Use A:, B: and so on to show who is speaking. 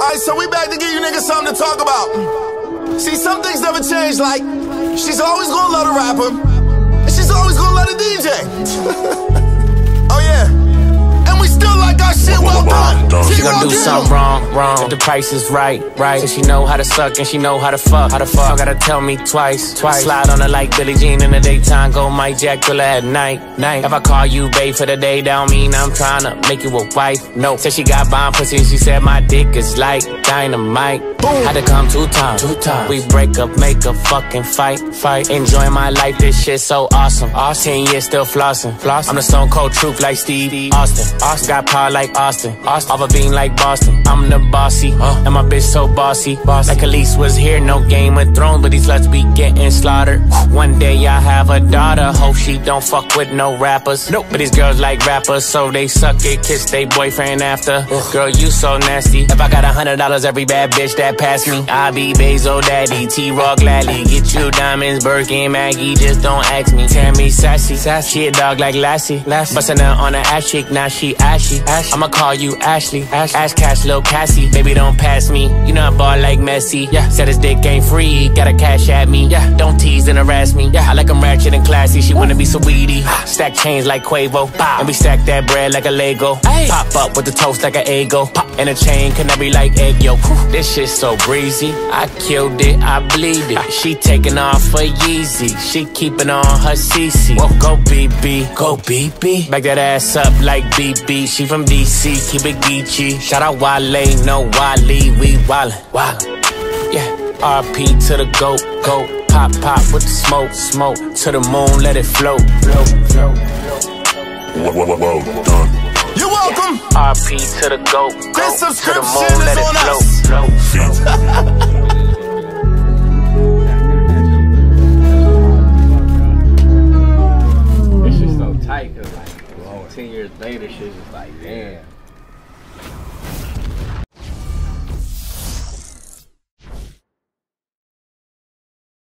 A: Alright, so we back to give you niggas something to talk about. See, some things never change, like, she's always gonna love the rapper, and she's always gonna love the DJ.
B: Gon' do something wrong, wrong. If the price is right, right. And she know how to suck and she know how to fuck, how to fuck. Gotta tell me twice, twice. Slide on her like Billie Jean in the daytime, go Mike Jack Thriller at night, night. If I call you babe for the day, that don't mean I'm tryna make you a wife. No, said she got bomb pussy, she said my dick is like dynamite. Boom. Had to come two times, two times. We break up, make a fucking fight, fight. Enjoy my life, this shit so awesome. Ten years still flossing, flossing. I'm the stone cold truth like Steve Austin. Austin got power like Austin. Austin. Off a bean like Boston. I'm the bossy, uh, and my bitch so bossy. bossy. Like Elise was here, no Game of Thrones, but these sluts be getting slaughtered. One day I have a daughter, hope she don't fuck with no rappers. Nope. But these girls like rappers, so they suck it, kiss they boyfriend after. Ugh. Girl, you so nasty. If I got a hundred dollars, every bad bitch that pass me, I be Bezo Daddy, T Raw gladly. Get you diamonds, Birkin, Maggie, just don't ask me. Tammy sassy, sassy. She a dog like Lassie, Lassie. Bustin' her on her ass cheek, now she ashy. ashy. I'ma call you Ashley. Ashley, Ash, Ash Cash, Lil Cassie. Baby, don't pass me. You know I ball like Messi. Yeah. Said his dick ain't free, gotta cash at me. Yeah. Don't tease and harass me. Yeah. I like him ratchet and classy. She wanna be so weedy. Stack chains like Quavo. Bow. And we stack that bread like a Lego. Ay. Pop up with the toast like an Eggo. Pop. And a chain can never be like egg yolk. This shit so breezy. I killed it, I bleed it. She taking off for Yeezy. She keeping on her CC. Whoa, go BB, go BB. Back that ass up like BB. She from DC, keep it Geechee. Shout out Wale, no Wally, we wildin', wildin'. Yeah, RP to the goat, goat. Pop, pop with the smoke, smoke. To the moon, let it float, float, float.
C: Well, well, well done.
A: You're welcome.
B: RP to the goat, goat.
A: This
B: To the
A: subscription
B: moon, let
A: is
B: it
A: on
B: float,
A: us.
B: float.
D: This shit's so tight because like, 10 years later, shit's just like, damn.